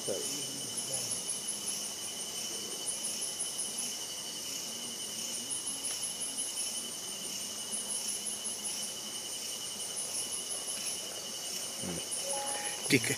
Ustaz hmm. eh? Tiga.